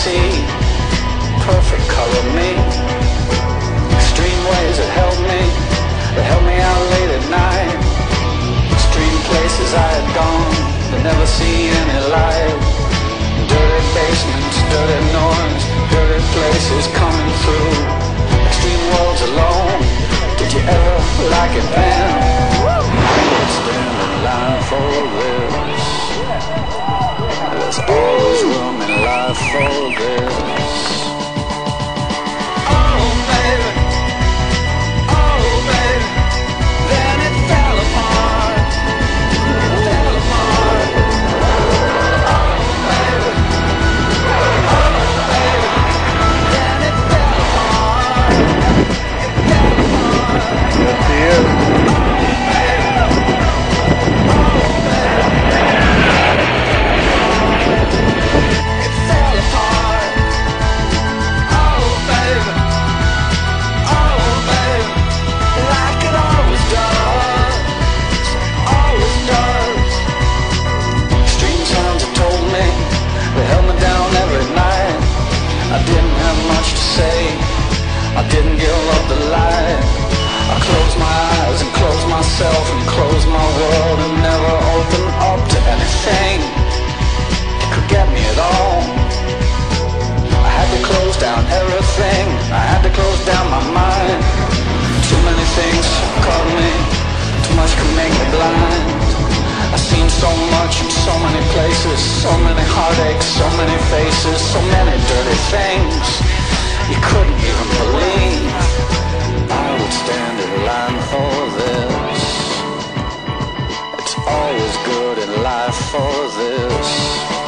see perfect color me. Extreme ways that help me, that help me out late at night. Extreme places I had gone, but never see any light. Dirty basements, dirty noise, dirty life for myself and close my world and never open up to anything could get me at all. I had to close down everything. I had to close down my mind. Too many things caught me. Too much could make me blind. I've seen so much in so many places. So many heartaches, so many faces, so many dirty things. You couldn't even believe good in life for this.